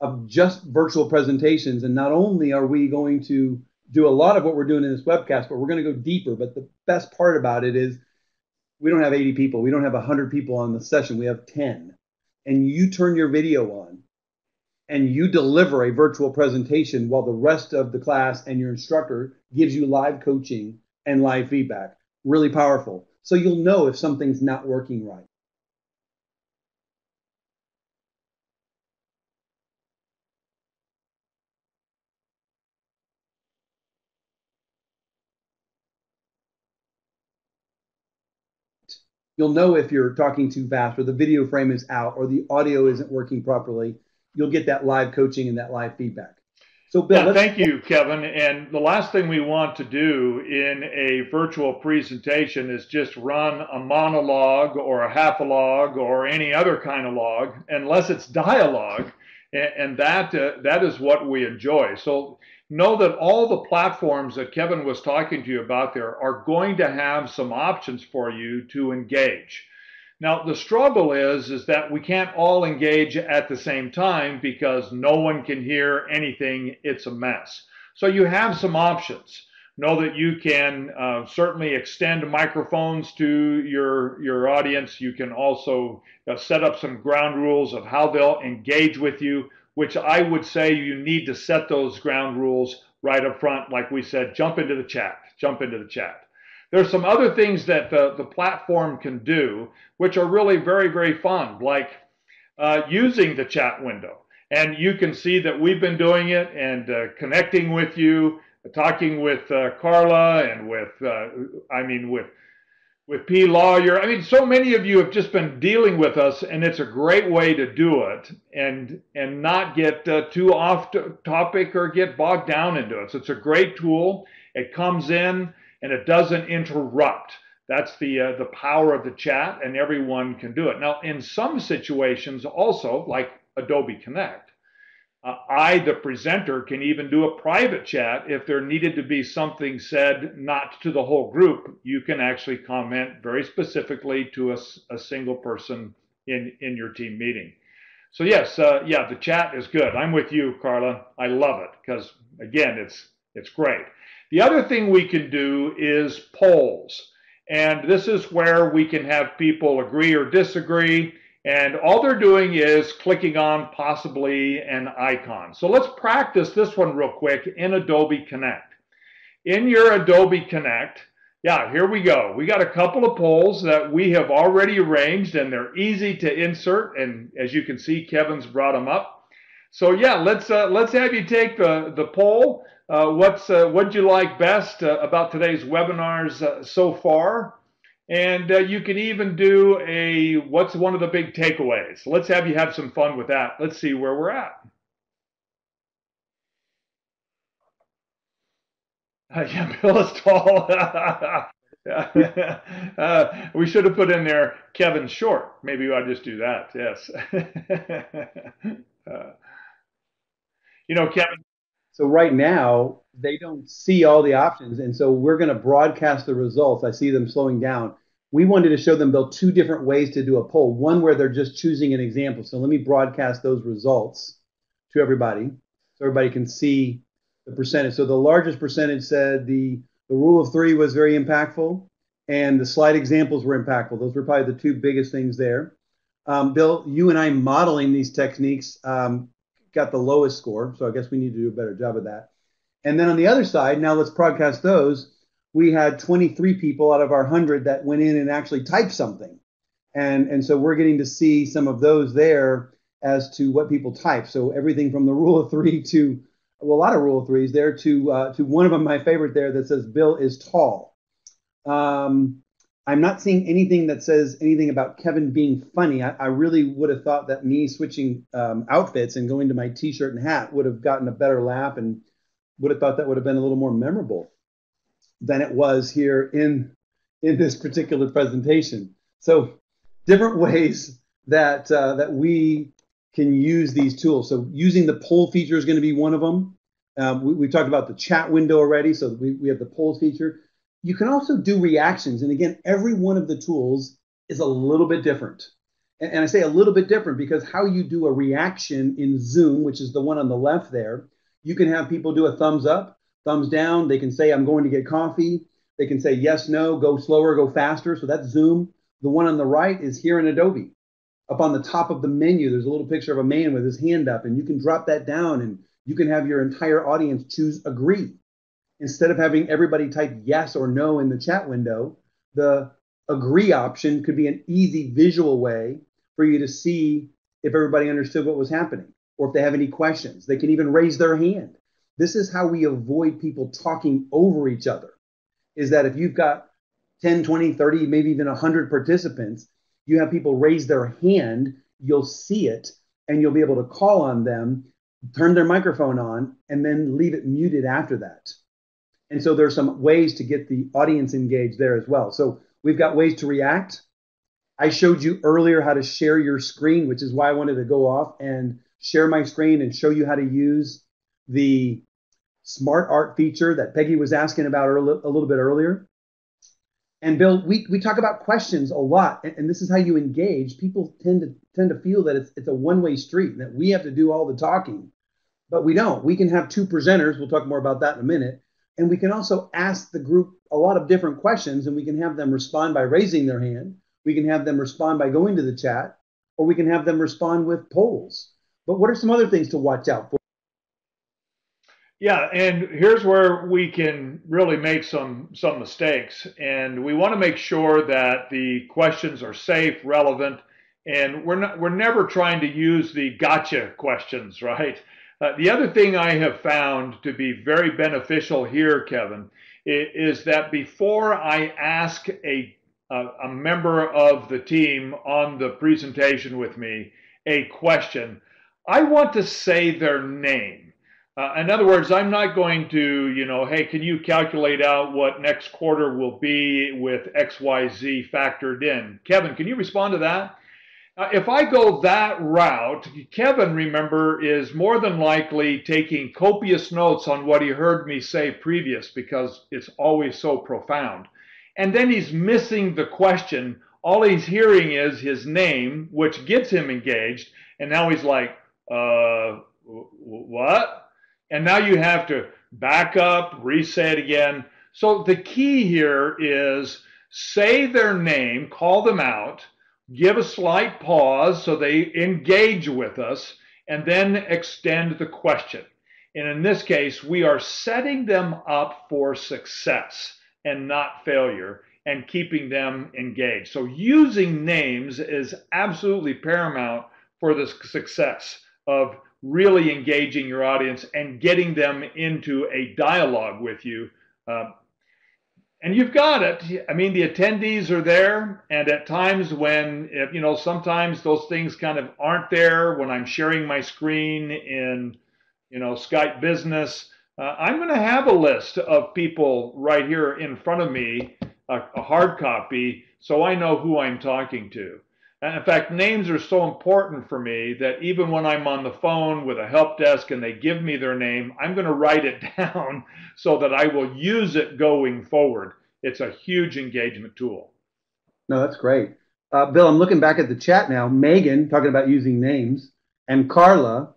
of just virtual presentations. And not only are we going to do a lot of what we're doing in this webcast, but we're going to go deeper. But the best part about it is we don't have 80 people, we don't have 100 people on the session, we have 10. And you turn your video on and you deliver a virtual presentation while the rest of the class and your instructor gives you live coaching and live feedback. Really powerful. So you'll know if something's not working right. You'll know if you're talking too fast or the video frame is out or the audio isn't working properly. You'll get that live coaching and that live feedback. So, Bill, yeah, thank you, Kevin. And the last thing we want to do in a virtual presentation is just run a monologue or a half a log or any other kind of log, unless it's dialogue, and, that uh, that is what we enjoy. So know that all the platforms that Kevin was talking to you about there are going to have some options for you to engage. Now, the struggle is, is that we can't all engage at the same time because no one can hear anything. It's a mess. So you have some options. Know that you can uh, certainly extend microphones to your, your audience. You can also uh, set up some ground rules of how they'll engage with you, which I would say you need to set those ground rules right up front. Like we said, jump into the chat, jump into the chat. There's some other things that the, the platform can do, which are really very, very fun, like uh, using the chat window. And you can see that we've been doing it and uh, connecting with you, talking with uh, Carla and with, uh, I mean, with with P Lawyer. I mean, so many of you have just been dealing with us, and it's a great way to do it and and not get uh, too off topic or get bogged down into it. So it's a great tool. It comes in and it doesn't interrupt. That's the uh, the power of the chat, and everyone can do it. Now, in some situations, also like Adobe Connect, uh, I, the presenter, can even do a private chat if there needed to be something said not to the whole group. You can actually comment very specifically to a, a single person in in your team meeting. So yes, uh, yeah, the chat is good. I'm with you, Carla. I love it because again, it's it's great. The other thing we can do is polls. And this is where we can have people agree or disagree. And all they're doing is clicking on possibly an icon. So let's practice this one real quick in Adobe Connect. In your Adobe Connect, yeah, here we go. We got a couple of polls that we have already arranged and they're easy to insert. And as you can see, Kevin's brought them up. So yeah, let's uh, let's have you take the, the poll. Uh, what's uh, what you like best uh, about today's webinars uh, so far? And uh, you can even do a what's one of the big takeaways. Let's have you have some fun with that. Let's see where we're at. yeah, Bill is tall. uh, we should have put in there Kevin short. Maybe I'll just do that. Yes. you know, Kevin, so right now, they don't see all the options. And so we're going to broadcast the results. I see them slowing down. We wanted to show them, Bill, two different ways to do a poll. One where they're just choosing an example. So let me broadcast those results to everybody so everybody can see the percentage. So the largest percentage said the, the rule of three was very impactful and the slide examples were impactful. Those were probably the two biggest things there. Um, Bill, you and I modeling these techniques um, got the lowest score. So I guess we need to do a better job of that. And then on the other side, now let's broadcast those. We had 23 people out of our 100 that went in and actually typed something. And, and so we're getting to see some of those there as to what people type. So everything from the rule of three to well, a lot of rule of threes there to uh, to one of them, my favorite there that says Bill is tall. Um, I'm not seeing anything that says anything about Kevin being funny. I, I really would have thought that me switching um, outfits and going to my t-shirt and hat would have gotten a better laugh and would have thought that would have been a little more memorable than it was here in in this particular presentation. So different ways that uh, that we can use these tools. So using the poll feature is going to be one of them. Um, we, we talked about the chat window already, so we, we have the polls feature. You can also do reactions. And again, every one of the tools is a little bit different. And, and I say a little bit different because how you do a reaction in Zoom, which is the one on the left there, you can have people do a thumbs up, thumbs down. They can say, I'm going to get coffee. They can say yes, no, go slower, go faster. So that's Zoom. The one on the right is here in Adobe. Up on the top of the menu, there's a little picture of a man with his hand up, and you can drop that down and you can have your entire audience choose agree instead of having everybody type yes or no in the chat window, the agree option could be an easy visual way for you to see if everybody understood what was happening or if they have any questions. They can even raise their hand. This is how we avoid people talking over each other. Is that if you've got 10, 20, 30, maybe even 100 participants, you have people raise their hand, you'll see it, and you'll be able to call on them, turn their microphone on, and then leave it muted after that. And so there's some ways to get the audience engaged there as well. So we've got ways to react. I showed you earlier how to share your screen, which is why I wanted to go off and share my screen and show you how to use the smart art feature that Peggy was asking about a little bit earlier. And Bill, we, we talk about questions a lot, and, and this is how you engage. People tend to tend to feel that it's it's a one way street and that we have to do all the talking, but we don't. We can have two presenters. We'll talk more about that in a minute and we can also ask the group a lot of different questions, and we can have them respond by raising their hand. We can have them respond by going to the chat, or we can have them respond with polls. But what are some other things to watch out for? Yeah, and here's where we can really make some some mistakes, and we want to make sure that the questions are safe, relevant, And we're not, we're never trying to use the gotcha questions, right? Uh, the other thing I have found to be very beneficial here, Kevin, is, that before I ask a, a, a member of the team on the presentation with me a question, I want to say their name. Uh, in other words, I'm not going to, you know, hey, can you calculate out what next quarter will be with XYZ factored in? Kevin, can you respond to that? Uh, if I go that route, Kevin, remember, is more than likely taking copious notes on what he heard me say previous because it's always so profound. And then he's missing the question. All he's hearing is his name, which gets him engaged. And now he's like, uh, what? And now you have to back up, reset again. So the key here is say their name, call them out, give a slight pause so they engage with us, and then extend the question. And in this case, we are setting them up for success and not failure and keeping them engaged. So using names is absolutely paramount for the success of really engaging your audience and getting them into a dialogue with you. Uh, and you've got it. I mean, the attendees are there, and at times when, you know, sometimes those things kind of aren't there when I'm sharing my screen in, you know, Skype Business. Uh, I'm going to have a list of people right here in front of me, a, a hard copy, so I know who I'm talking to. In fact, names are so important for me that even when I'm on the phone with a help desk and they give me their name, I'm going to write it down so that I will use it going forward. It's a huge engagement tool. No, that's great. Uh, Bill, I'm looking back at the chat now. Megan, talking about using names, and Carla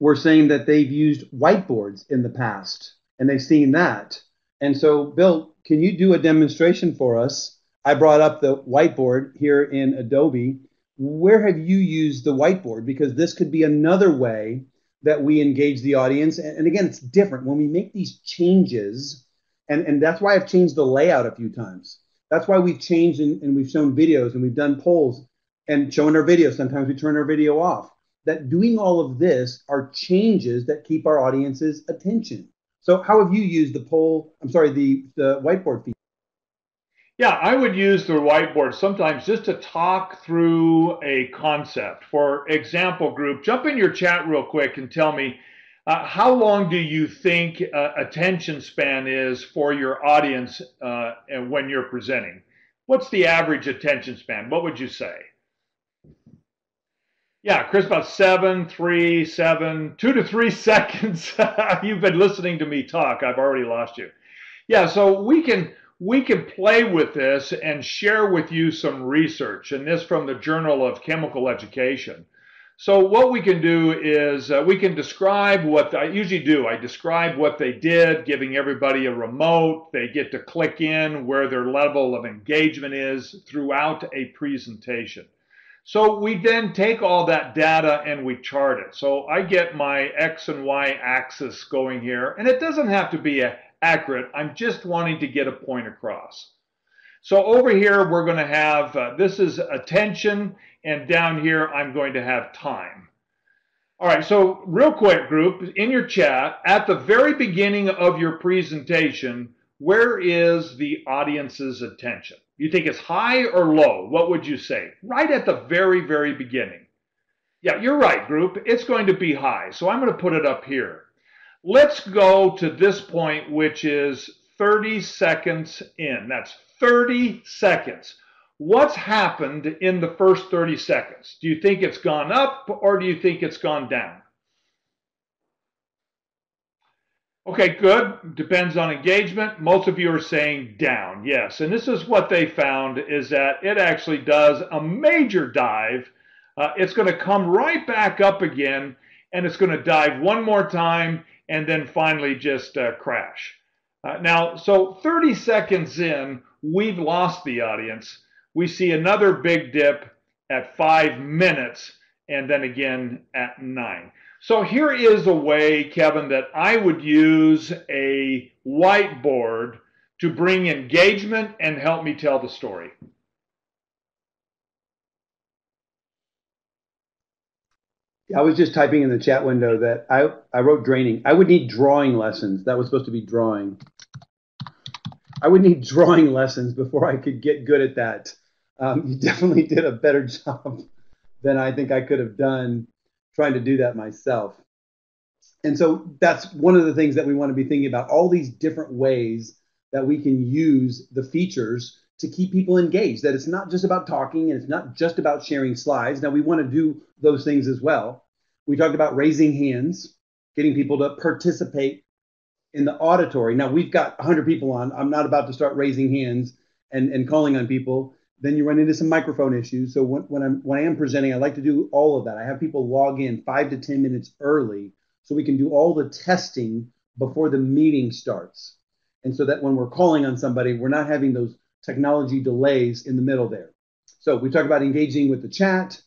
were saying that they've used whiteboards in the past and they've seen that. And so, Bill, can you do a demonstration for us I brought up the whiteboard here in Adobe. Where have you used the whiteboard? Because this could be another way that we engage the audience. And, again, it's different when we make these changes. And, and that's why I've changed the layout a few times. That's why we've changed and, and we've shown videos and we've done polls and showing our video. Sometimes we turn our video off. That doing all of this are changes that keep our audience's attention. So how have you used the poll? I'm sorry, the, the whiteboard feature? Yeah, I would use the whiteboard sometimes just to talk through a concept. For example, group, jump in your chat real quick and tell me uh, how long do you think uh, attention span is for your audience uh, when you're presenting? What's the average attention span? What would you say? Yeah, Chris, about seven, three, seven, two to three seconds. You've been listening to me talk. I've already lost you. Yeah, so we can we can play with this and share with you some research, and this from the Journal of Chemical Education. So what we can do is uh, we can describe what I usually do. I describe what they did, giving everybody a remote. They get to click in where their level of engagement is throughout a presentation. So we then take all that data and we chart it. So I get my X and Y axis going here, and it doesn't have to be a accurate. I'm just wanting to get a point across. So over here, we're going to have, uh, this is attention, and down here, I'm going to have time. All right, so real quick, group, in your chat, at the very beginning of your presentation, where is the audience's attention? You think it's high or low? What would you say? Right at the very, very beginning. Yeah, you're right, group. It's going to be high. So I'm going to put it up here. Let's go to this point, which is 30 seconds in. That's 30 seconds. What's happened in the first 30 seconds? Do you think it's gone up or do you think it's gone down? Okay, good. Depends on engagement. Most of you are saying down, yes. And this is what they found is that it actually does a major dive. Uh, it's going to come right back up again and it's going to dive one more time and then finally just uh, crash. Uh, now, so 30 seconds in, we've lost the audience. We see another big dip at five minutes and then again at nine. So here is a way, Kevin, that I would use a whiteboard to bring engagement and help me tell the story. I was just typing in the chat window that I, I wrote draining. I would need drawing lessons. That was supposed to be drawing. I would need drawing lessons before I could get good at that. Um, you definitely did a better job than I think I could have done trying to do that myself. And so that's one of the things that we want to be thinking about all these different ways that we can use the features to keep people engaged. That it's not just about talking and it's not just about sharing slides. Now, we want to do those things as well. We talked about raising hands, getting people to participate in the auditory. Now, we've got 100 people on. I'm not about to start raising hands and, and calling on people. Then you run into some microphone issues. So when, when I'm when I am presenting, I like to do all of that. I have people log in five to 10 minutes early so we can do all the testing before the meeting starts. And so that when we're calling on somebody, we're not having those technology delays in the middle there. So we talk about engaging with the chat.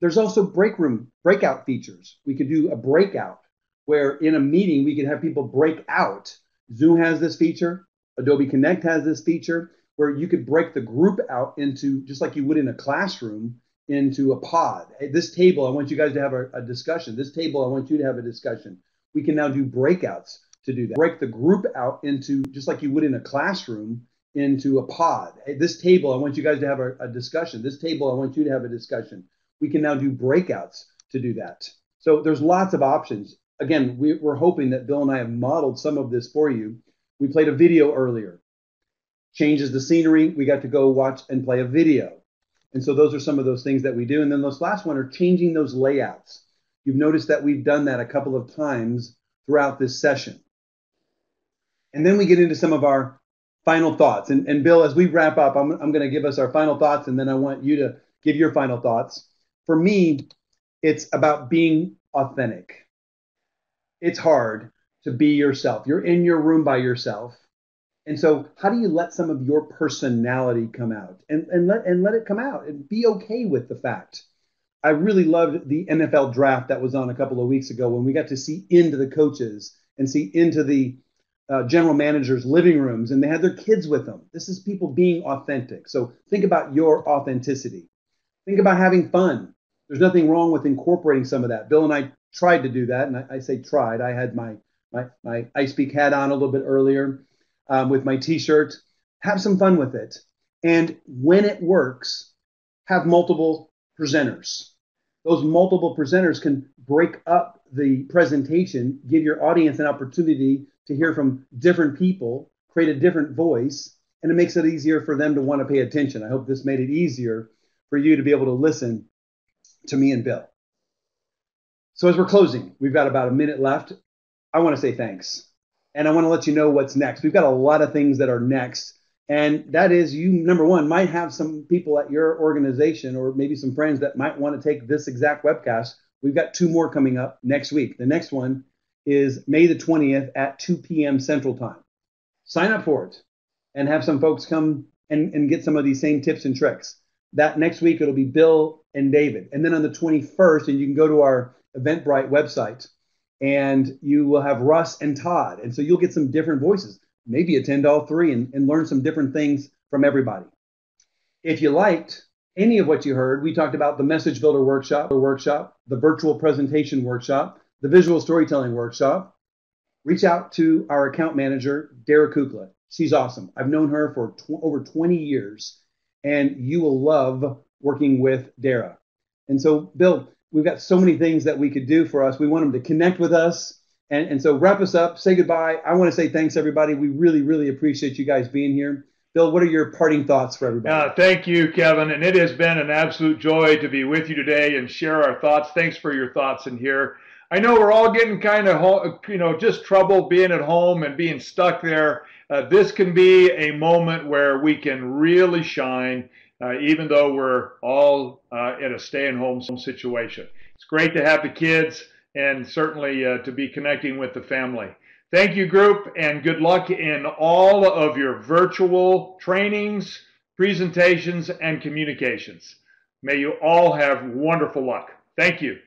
There's also break room breakout features. We could do a breakout where in a meeting we could have people break out. Zoom has this feature, Adobe Connect has this feature where you could break the group out into just like you would in a classroom into a pod. Hey, this table, I want you guys to have a, a discussion. This table, I want you to have a discussion. We can now do breakouts to do that. Break the group out into just like you would in a classroom into a pod. This table, I want you guys to have a, a, discussion. This table, I want you to have a discussion. We can now do breakouts to do that. So there's lots of options. Again, we, we're hoping that Bill and I have modeled some of this for you. We played a video earlier. Changes the scenery. We got to go watch and play a video. And so those are some of those things that we do. And then those last one are changing those layouts. You've noticed that we've done that a couple of times throughout this session. And then we get into some of our final thoughts. And, and Bill, as we wrap up, I'm, I'm going to give us our final thoughts, and then I want you to give your final thoughts. For me, it's about being authentic. It's hard to be yourself. You're in your room by yourself. And so, how do you let some of your personality come out and, and, let, and let it come out and be okay with the fact? I really loved the NFL draft that was on a couple of weeks ago when we got to see into the coaches and see into the uh, general managers' living rooms and they had their kids with them. This is people being authentic. So, think about your authenticity. Think about having fun. There's nothing wrong with incorporating some of that. Bill and I tried to do that, and I, I say tried. I had my my my iSpeak hat on a little bit earlier um, with my t-shirt. Have some fun with it. And when it works, have multiple presenters. Those multiple presenters can break up the presentation, give your audience an opportunity to hear from different people, create a different voice, and it makes it easier for them to want to pay attention. I hope this made it easier for you to be able to listen to me and Bill. So, as we're closing, we've got about a minute left. I want to say thanks and I want to let you know what's next. We've got a lot of things that are next. And that is, you, number one, might have some people at your organization or maybe some friends that might want to take this exact webcast. We've got two more coming up next week. The next one is May the 20th at 2 p.m. Central Time. Sign up for it and have some folks come and, and get some of these same tips and tricks. That next week, it'll be Bill and David. And then on the 21st, and you can go to our Eventbrite website and you will have Russ and Todd. And so you'll get some different voices. Maybe attend all three and, and learn some different things from everybody. If you liked any of what you heard, we talked about the message builder workshop, the workshop, the virtual presentation workshop, the visual storytelling workshop. Reach out to our account manager, Dara Kukla. She's awesome. I've known her for tw- over 20 years, and you will love working with Dara. And so, Bill, we've got so many things that we could do for us. We want them to connect with us. And, and so wrap us up, say goodbye. I want to say thanks, everybody. We really, really appreciate you guys being here. Bill, what are your parting thoughts for everybody? Uh, thank you, Kevin. And it has been an absolute joy to be with you today and share our thoughts. Thanks for your thoughts in here. I know we're all getting kind of, you know, just trouble being at home and being stuck there. Uh, this can be a moment where we can really shine uh, even though we're all uh, in a stay-at-home situation. It's great to have the kids and certainly uh, to be connecting with the family. Thank you, group, and good luck in all of your virtual trainings, presentations, and communications. May you all have wonderful luck. Thank you.